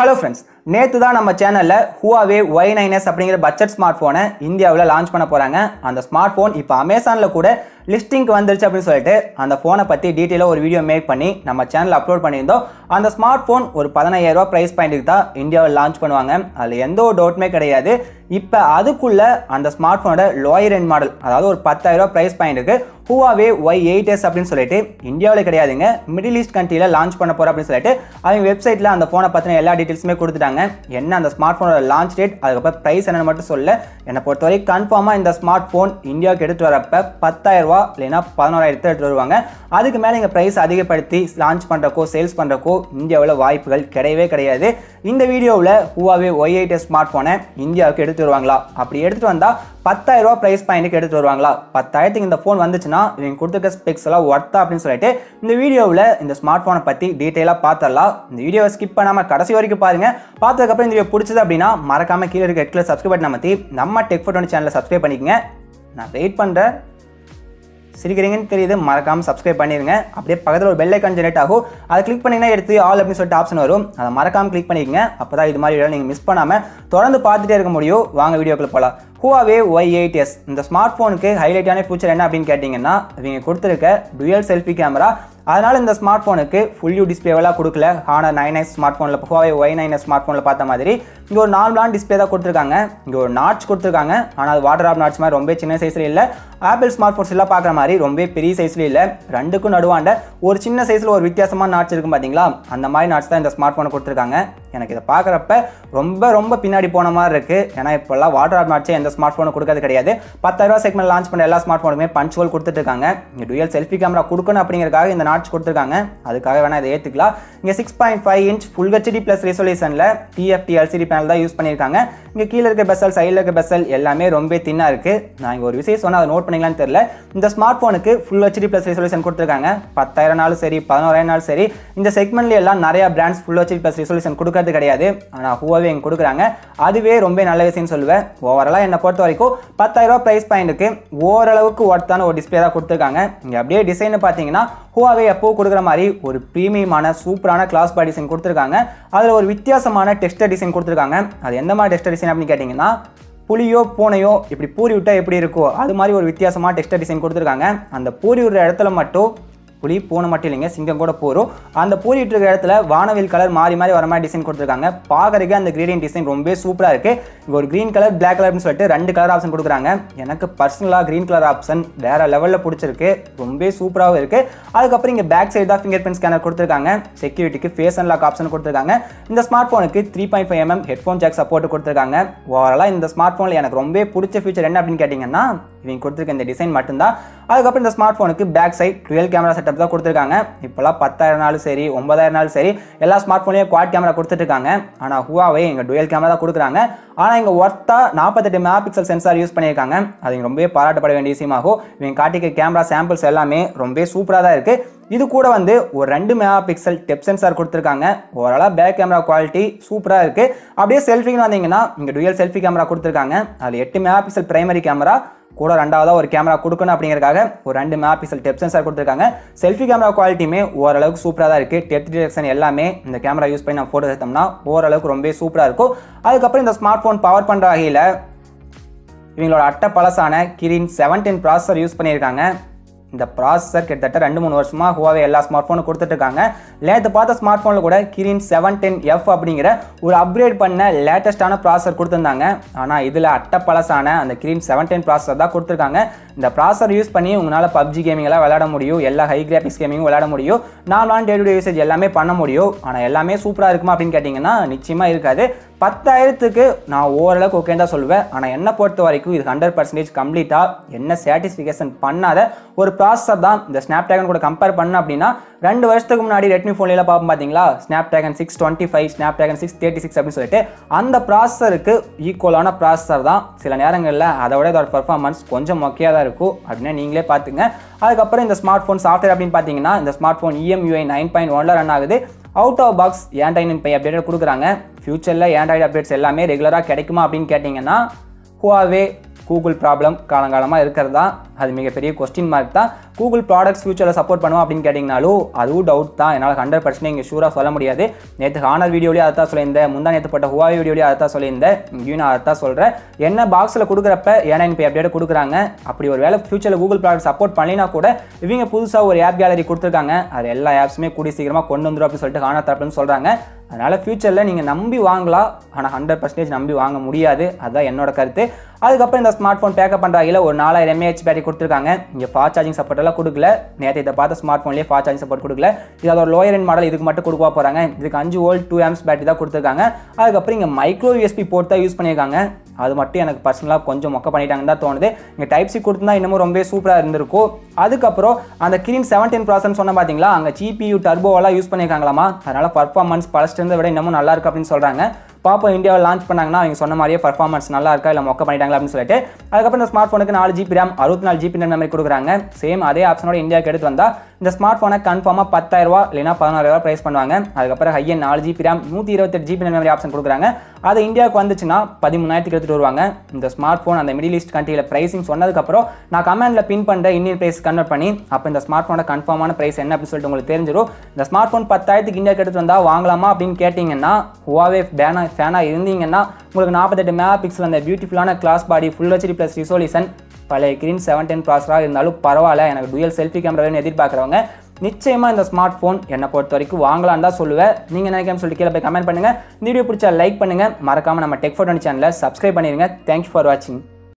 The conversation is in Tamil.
ஹலோ ஃப்ரெண்ட்ஸ் நேற்று தான் நம்ம சேனலில் ஹுவாவே ஒய் நைனஸ் அப்படிங்கிற பட்ஜெட் ஸ்மார்ட் ஃபோனை இந்தியாவில் லான்ச் பண்ண போகிறாங்க அந்த ஸ்மார்ட் ஃபோன் இப்போ அமேசானில் கூட லிஸ்டிங்க்கு வந்துருச்சு அப்படின்னு சொல்லிட்டு அந்த ஃபோனை பற்றி டீட்டெயிலாக ஒரு வீடியோ மேக் பண்ணி நம்ம சேனலில் அப்லோட் பண்ணியிருந்தோம். அந்த ஸ்மார்ட் ஃபோன் ஒரு பதினாயிரரூபா ப்ரைஸ் பாயிண்ட்டுக்கு தான் இந்தியாவில் லான்ச் பண்ணுவாங்க. அதில் எந்த ஒரு டவுட்டுமே கிடையாது. இப்போ அதுக்குள்ளே அந்த ஸ்மார்ட் ஃபோனோட லோயர் எண்ட் மாடல் அதாவது ஒரு பத்தாயிரரூபா ப்ரைஸ் பாயிண்ட்டுக்கு ஹூவாவே ஒய் எயிட் எஸ் அப்படின்னு சொல்லிட்டு இந்தியாவில் கிடையாதுங்க மிடில் ஈஸ்ட் கண்ட்ரியில் லான்ச் பண்ண போகிறோம் அப்படின்னு சொல்லிட்டு அவங்க வெப்சைட்டில் அந்த ஃபோனை பற்றின எல்லா டீட்டெயில்ஸுமே கொடுத்துட்டாங்க. என்ன அந்த ஸ்மார்ட் ஃபோனோட லான்ச் டேட் அதுக்கப்புறம் ப்ரைஸ் என்னென்னு மட்டும் சொல்ல என்னை பொறுத்தவரை கன்ஃபார்மாக இந்த ஸ்மார்ட் ஃபோன் இந்தியாவுக்கு எடுத்துகிட்டு வரப்போ பத்தாயிரம் ரூபா இல்லைன்னா பதினோராயிரத்து எடுத்து வருவாங்க. அதுக்கு மேலே இங்கே ப்ரைஸ் அதிகப்படுத்தி லான்ச் பண்ணுறக்கோ சேல்ஸ் பண்ணுறக்கோ இந்தியாவில் வாய்ப்புகள் கிடையவே கிடையாது. இந்த வீடியோவில் ஹூவாவே ஒய் எயிட் ஸ்மார்ட் ஃபோனை இந்தியாவுக்கு எடுத்து வருவாங்களா? அப்படி எடுத்துகிட்டு வந்தால் பத்தாயிரம் ரூபா ப்ரைஸ் பாயிண்ட்டுக்கு எடுத்து வருவாங்களா? பத்தாயிரத்துக்கு இந்த ஃபோன் வந்துச்சுன்னா இவங்க கொடுத்துருக்க ஸ்பெக்ஸ் எல்லாம் ஒர்த்தா அப்படின்னு சொல்லிட்டு இந்த வீடியோவில் இந்த ஸ்மார்ட் ஃபோனை பற்றி டீட்டெயிலாக பார்த்துடலாம் இந்த வீடியோவை ஸ்கிப் பண்ணாமல் கடைசி வரைக்கும் பாருங்கள் பார்த்ததுக்கப்புறம் இந்த வீடியோ பிடிச்சது அப்படின்னா மறக்காமல் கீழே இருக்க எட்டில் சப்ஸ்கிரைப் பண்ண மாற்றி நம்ம டெக் ஃபோட்டோ சேனலை சப்ஸ்கிரைப் பண்ணிக்கங்க. நான் வெயிட் பண்ணுறேன் சிரிக்கிறீங்கன்னு தெரியுது மறக்காமல் சப்ஸ்கிரைப் பண்ணிடுங்க அப்படியே பக்கத்தில் ஒரு பெல் ஐக்கான் ஜெனரேட் ஆகும். அதை கிளிக் பண்ணிங்கன்னா எடுத்து ஆல் அப்படின்னு சொல்லிட்டு ஆப்ஷன் வரும். அதை மறக்காமல் கிளிக் பண்ணிக்கங்க. அப்போ தான் இது மாதிரி வீடியோ நீங்கள் மிஸ் பண்ணாமல் தொடர்ந்து பார்த்துட்டே இருக்க முடியும். வாங்க வீடியோக்குள்ள போகலாம் ஹுவாவே ஒய் எயிட் எஸ் இந்த ஸ்மார்ட் ஃபோனுக்கு ஹைலைட்டான ஃபியூச்சர் என்ன அப்படின்னு கேட்டிங்கன்னா இவங்க கொடுத்துருக்க டுயல் செல்ஃபி கேமரா அதனால் இந்த ஸ்மார்ட் ஃபோனுக்கு ஃபுல் யூ டிஸ்பிளேவெல்லாம் கொடுக்கல. ஹானர் நைன் எஸ் ஸ்மார்ட் ஃபோனில் Huawei Y nine S smart ஃபோனில் பார்த்த மாதிரி இங்கே ஒரு நார்மலான டிஸ்பிளே தான் கொடுத்துருக்காங்க. இங்கே ஒரு நாட்ச் கொடுத்துருக்காங்க. ஆனால் அது வாட்டர் ஆப் நாட்ச் மாதிரி ரொம்ப சின்ன சைஸில் இல்லை. ஆப்பிள் ஸ்மார்ட் ஃபோன்ஸ் எல்லாம் பார்க்குற மாதிரி ரொம்ப பெரிய சைஸில் இல்லை. ரெண்டுக்கும் நடுவாண்ட ஒரு சின்ன சைஸில் ஒரு வித்தியாசமான நாட்ச் இருக்கும் பார்த்தீங்களா அந்த மாதிரி நாட்ச் தான் இந்த ஸ்மார்ட் ஃபோனை கொடுத்துருக்காங்க. எனக்கு இதை பார்க்குறப்ப ரொம்ப ரொம்ப பின்னாடி போன மாதிரி இருக்குது ஏன்னா இப்போல்லாம் வாட்டர் ஆட் நாட்ச்சே எந்த ஸ்மார்ட் ஃபோனும் கொடுக்கறது கிடையாது. பத்தாயிரரூவா செக்மெண்ட் லான்ச் பண்ண எல்லா ஸ்மார்ட் ஃபோனுமே பஞ்ச் ஹோல் கொடுத்துட்டு இங்கே டுயல் செல்ஃபி கேமரா கொடுக்கணும் அப்படிங்கிறக்காக இந்த நாட்ச் கொடுத்துருக்காங்க. அதுக்காக வேணால் இதை ஏற்றுக்கலாம் இங்கே six point five inch full HD plus ரெசொல்யூஷனில் TFT LCD panel தான் யூஸ் பண்ணியிருக்காங்க. இங்கே கீழே இருக்க பெசல் சைடில் இருக்க பெசல் எல்லாமே ரொம்ப தின்னாக இருக்குது நான் இங்கே ஒரு விஷயம் சொன்னால் அதை நோட் பண்ணிக்கலாம்னு தெரியல. இந்த ஸ்மார்ட் ஃபோனுக்கு ஃபுல் ஹெச்டி ப்ளஸ் ரெசொல்யூஷன் கொடுத்துருக்காங்க. பத்தாயிரம்னாலும் சரி பதினோராயிரம் சரி இந்த செக்மெண்ட்ல எல்லாம் நிறைய brands full HD plus resolution கொடுக்கறது கிடையாது. ஆனால் ஹூவாவே இங்கே கொடுக்குறாங்க. அதுவே ரொம்ப நல்ல விஷயம்னு சொல்லுவேன் ஓவராலாக என்னை பொறுத்த வரைக்கும் பத்தாயிரரூபா ப்ரைஸ் பாயிண்ட்டுக்கு ஓரளவுக்கு ஒர்த்தான ஒரு டிஸ்பிளே தான் கொடுத்துருக்காங்க. இங்கே அப்படியே டிசைன் பார்த்தீங்கன்னா ஹுவாவே எப்போ கொடுக்குற மாதிரி ஒரு ப்ரீமியமான சூப்பரான கிளாஸ் பா டிசைன் கொடுத்துருக்காங்க. அதில் ஒரு வித்தியாசமான டெஸ்டர் டிசைன் கொடுத்துருக்காங்க. அது எந்த மாதிரி டெஸ்டர் டிசைன் அப்படின்னு கேட்டிங்கன்னா புளியோ பூனையோ இப்படி பூரி விட்டால் எப்படி இருக்கோ அது மாதிரி ஒரு வித்தியாசமாக டெக்ஸ்டர் டிசைன் கொடுத்துருக்காங்க. அந்த பூரி விடுற இடத்துல மட்டும் புலி பூனை மட்டும் இல்லைங்க சிங்கம் கூட போகிறோம் அந்த பூரி இருக்கிற இடத்துல வானவில் கலர் மாறி மாறி வர மாதிரி டிசைன் கொடுத்துருக்காங்க. பார்க்கறதுக்கு அந்த கிரீடியன் டிசைன் ரொம்ப சூப்பராக இருக்குது இங்கே ஒரு க்ரீன் கலர் பிளாக் கலர்னு சொல்லிட்டு ரெண்டு கலர் ஆப்ஷன் கொடுக்குறாங்க. எனக்கு பர்சனலாக க்ரீன் கலர் ஆப்ஷன் வேறு லெவலில் பிடிச்சிருக்கு. ரொம்ப சூப்பராகவும் இருக்குது அதுக்கப்புறம் இங்கே பேக் சைடு தான் ஃபிங்கர் பிரிண்ட் ஸ்கேனர் கொடுத்துருக்காங்க. செக்யூரிட்டிக்கு ஃபேஸ் அண்ட் லாக் ஆப்ஷன் கொடுத்துருக்காங்க. இந்த ஸ்மார்ட் ஃபோனுக்கு three point five mm headphone jack support கொடுத்துருக்காங்க. ஓவராலாக இந்த ஸ்மார்ட் ஃபோனில் எனக்கு ரொம்ப பிடிச்ச ஃபீச்சர் என்ன அப்படின்னு கேட்டிங்கன்னா இவங்க கொடுத்துருக்க இந்த டிசைன் மட்டும்தான். அதுக்கப்புறம் இந்த ஸ்மார்ட் ஃபோனுக்கு back side dual camera setup தான் கொடுத்துருக்காங்க. இப்போலாம் பத்தாயிரம்னாலும் சரி ஒன்பதாயிரம்னாலும் சரி எல்லா ஸ்மார்ட் ஃபோன்லேயும் குவாட் கேமரா கொடுத்துட்ருக்காங்க. ஆனால் ஹுவாவே இங்கே டுவெல் கேமரா தான் கொடுக்குறாங்க. ஆனால் இங்கே ஒர்த்தாக நாற்பத்தெட்டு மெகா பிக்சல் சென்சார் யூஸ் பண்ணியிருக்காங்க. அது இங்கே ரொம்பவே பாராட்டப்பட வேண்டிய விஷயமாகும். இவங்க காட்டிக்க கேமரா சாம்பிள்ஸ் எல்லாமே ரொம்பவே சூப்பராக தான் இருக்குது இது கூட வந்து ஒரு ரெண்டு மெகா பிக்சல் டெப் சென்சார் கொடுத்துருக்காங்க. ஓவராலாக பேக் கேமரா குவாலிட்டி சூப்பராக இருக்குது அப்படியே செல்ஃபின்னு வந்தீங்கன்னா இங்கே டுயல் செல்ஃபி கேமரா கொடுத்துருக்காங்க. அதில் எட்டு மெகா பிக்சல் பிரைமரி கேமரா கூட ரெண்டாவதாக ஒரு கேமரா கொடுக்கணும் அப்படிங்கிறக்காக ஒரு ரெண்டு மெகா டெப் சென்சார் கொடுத்துருக்காங்க. செல்ஃபி கேமரா குவாலிட்டியுமே ஓரளவுக்கு சூப்பராக தான் இருக்குது டெப் டிடெக்ஷன் எல்லாமே இந்த கேமரா யூஸ் பண்ணி நம்ம ஃபோட்டோ எடுத்தோம்னா ஓரளவுக்கு ரொம்ப சூப்பராக இருக்கும். அதுக்கப்புறம் இந்த ஸ்மார்ட் ஃபோன் பவர் பண்ணுற வகையில் இவங்களோட அட்டை பழசான Kirin seven ten processor use பண்ணியிருக்காங்க. இந்த ப்ராசஸர் கிட்டத்தட்ட ரெண்டு மூணு வருஷமாக ஹுவாவே எல்லா ஸ்மார்ட் ஃபோனும் கொடுத்துட்ருக்காங்க. நேற்று பார்த்த ஸ்மார்ட் ஃபோனில் கூட கிரீன் செவன் டென் எஃப் அப்படிங்கிற ஒரு அப்கிரேட் பண்ண லேட்டஸ்ட்டான ப்ராசஸர் கொடுத்துருந்தாங்க. ஆனால் இதில் அட்டை பழசான அந்த கிரீன் செவன் டென் ப்ராசஸர் தான் கொடுத்துருக்காங்க. இந்த ப்ராசஸர் யூஸ் பண்ணி உங்களால் பப்ஜி கேமிங்லாம் விளையாட முடியும் எல்லா ஹை கிராஃபிக்ஸ் கேமிங்கும் விளையாட முடியும் நார்மலான டே டு டே யூசேஜ் எல்லாமே பண்ண முடியும். ஆனால் எல்லாமே சூப்பராக இருக்குமா அப்படின்னு கேட்டிங்கன்னா நிச்சயமாக இருக்காது. பத்தாயிரத்துக்கு நான் ஓரளவுக்கு ஓகேன்னு தான் சொல்லுவேன். ஆனால் என்னை பொறுத்த வரைக்கும் இது ஹண்ட்ரட் பர்சன்டேஜ் கம்ப்ளீட்டாக என்ன சாட்டிஸ்ஃபிகேஷன் பண்ணாத ஒரு ப்ராசஸர் தான் இந்த ஸ்னாப் ட்ராகன் கூட கம்பேர் பண்ண அப்படின்னா ரெண்டு வருஷத்துக்கு முன்னாடி ரெட்மி ஃபோன்லாம் பார்ப்போம் பார்த்தீங்களா Snapdragon six twenty five Snapdragon six thirty six அப்படின்னு சொல்லிட்டு அந்த ப்ராசஸருக்கு ஈக்குவலான ப்ராசஸர் தான் சில நேரங்களில் அதை விட இதோட பர்ஃபார்மன்ஸ் கொஞ்சம் மொக்கையாக தான் இருக்கும் அப்படின்னு நீங்களே பார்த்துங்க. அதுக்கப்புறம் இந்த ஸ்மார்ட் ஃபோன் சாஃப்ட்வேர் அப்படின்னு பார்த்தீங்கன்னா இந்த smart phone EMUI nine point ஒன்ல ரன் ஆகுது. Out of box Android pie update கொடுக்குறாங்க. ஃப்யூச்சரில் ஆண்ட்ராய்டு அப்டேட்ஸ் எல்லாமே ரெகுலராக கிடைக்குமா அப்படின்னு கேட்டிங்கன்னா ஹுவாவே கூகுள் ப்ராப்ளம் காலங்காலமாக இருக்கிறது தான். அது மிகப்பெரிய கொஸ்டின் மார்க் தான். கூகுள் ப்ராடக்ட்ஸ் ஃபியூச்சரில் சப்போர்ட் பண்ணுவோம் அப்படின்னு கேட்டிங்கனாலும் அதுவும் டவுட் தான். என்னால் ஹண்ட்ரட் பர்சன்ட் இங்கே ஷூராக சொல்ல முடியாது. நேற்று ஹானர் வீடியோலேயே அதை தான் சொல்லியிருந்தேன். முந்தா நேற்று போட்ட ஹுவாய் வீடியோலேயே அதை தான் சொல்லியிருந்தேன். இங்கேயும் நான் அதை தான் சொல்கிறேன் என்ன பாக்ஸில் கொடுக்குறப்ப ஏன்னா இப்போ அப்டேட் கொடுக்குறாங்க. அப்படி ஒரு வேலை ஃபியூச்சரில் கூகுள் ப்ராடக்ட் சப்போர்ட் பண்ணினா கூட இவங்க புதுசாக ஒரு ஆப் கேலரி கொடுத்துருக்காங்க. அது எல்லா ஆப்ஸுமே கூடி சீக்கிரமாக கொண்டு வந்துடும் அப்படின்னு சொல்லிட்டு ஹானர் தரப்புன்னு சொல்கிறாங்க அதனால் ஃப்யூச்சரில் நீங்கள் நம்பி வாங்கலாம். ஆனால் ஹண்ட்ரட் பர்சன்டேஜ் நம்பி வாங்க முடியாது. அதுதான் என்னோட கருத்து. அதுக்கப்புறம் இந்த ஸ்மார்ட் ஃபோன் பேக்கப் பண்ணுற ஒரு நாலாயிரம் எம்ஏஹெச் பேட்டரி கொடுத்துருக்காங்க. இங்கே ஃபாஸ்ட் சார்ஜிங் சப்போர்ட் எல்லாம் கொடுக்கல. நேற்று இதை பார்த்த ஸ்மார்ட் ஃபோன்லேயே ஃபாஸ்ட் சார்ஜிங் சப்போர்ட் கொடுக்கல. இது அதோட லோயர் என் மாடல் இதுக்கு மட்டும் கொடுக்க போகிறாங்க இதுக்கு அஞ்சு வோல்ட் டூ ஆம்ஸ் பேட்டரி தான் கொடுத்துருக்காங்க. அதுக்கப்புறம் இங்கே மைக்ரோ யூஎஸ்பி போர்ட் தான் யூஸ் பண்ணியிருக்காங்க. அது மட்டும் எனக்கு பர்சனலாக கொஞ்சம் மொக்க பண்ணிட்டாங்கன்னு தான் தோணுது. இங்கே டைப் சி கொடுத்துருந்தா இன்னமும் ரொம்ப சூப்பராக இருந்திருக்கும். அதுக்கப்புறம் அந்த கிரீம் செவன்டீன் ப்ராசன் சொன்ன பார்த்தீங்களா அங்கே ஜிபியூ டர்போவெல்லாம் யூஸ் பண்ணியிருக்காங்களாமா? அதனால் பர்ஃபார்மன்ஸ் பழஸ்ட்டு விட இன்னமும் நல்லா இருக்கு அப்படின்னு சொல்கிறாங்க பாப்போம் இந்தியாவில் லான்ச் பண்ணாங்கன்னா அவங்க சொன்ன மாதிரியே பர்ஃபார்மன்ஸ் நல்லா இருக்கா இல்லை மொக்க பண்ணிட்டாங்களா அப்படின்னு சொல்லிட்டு அதுக்கப்புறம் இந்த ஸ்மார்ட் ஃபோனுக்கு நாலு ஜிபி ரேம் அறுபத்தி நாலு ஜிபி மெமரி கொடுக்குறாங்க. சேம் அதே ஆப்ஷனோட இந்தியாவுக்கு எடுத்து வந்தால் இந்த ஸ்மார்ட் ஃபோனை கன்ஃபார்மாக பத்தாயிரரூவா இல்லைனா பதினாயிரரூவா ப்ரைஸ் பண்ணுவாங்க. அதுக்கப்புறம் ஹையன் நாலு ஜிபி ரேம் நூற்றி இருபத்தெட்டு ஜிபி மெமரி ஆப்ஷன் கொடுக்குறாங்க. அது இந்தியாவுக்கு வந்துச்சுன்னா பதிமூணாயிரத்துக்கு எடுத்துகிட்டு வருவாங்க. இந்த ஸ்மார்ட் ஃபோன் அந்த மிடில் ஈஸ்ட் கண்ட்ரியில் ப்ரைஸிங் சொன்னதுக்கப்புறம் நான் கமெண்ட்டில் பின் பண்ணுற இந்தியன் ப்ரைஸ் கன்வெர்ட் பண்ணி அப்போ இந்த ஸ்மார்ட் ஃபோனோட கன்ஃபார்மான ப்ரைஸ் என்ன அப்படின்னு சொல்லிட்டு உங்களுக்கு தெரிஞ்சிடும். இந்த ஸ்மார்ட் ஃபோன் பத்தாயிரத்துக்கு இந்தியாவுக்கு எடுத்துகிட்டு வந்தால் வாங்கலாமா அப்படின்னு கேட்டிங்கன்னா ஹுவாவே பேனா ஃபேனாக இருந்தீங்கன்னா உங்களுக்கு நாற்பத்தெட்டு மெகா பிக்சல் அந்த பியூட்டிஃபுல்லான glass body full HD plus resolution பழைய கிரீன் செவன் டென் ப்ராசராக இருந்தாலும் பரவாயில்ல எனக்கு டுயல் செல்ஃபி கேமரா எதிர்பார்க்குறவங்க நிச்சயமாக இந்த ஸ்மார்ட் ஃபோன் என்னை பொறுத்த வரைக்கும் வாங்கலான்னு தான் சொல்லுவேன். நீங்கள் நினைக்காம சொல்லிட்டு கீழே போய் கமெண்ட் பண்ணுங்கள் வீடியோ பிடிச்சா லைக் பண்ணுங்கள் மறக்காமல் நம்ம டெக் ஃபோட்டோனி சேனலை சப்ஸ்கிரைப் பண்ணிடுங்க தேங்க்யூ ஃபார் வாட்சிங்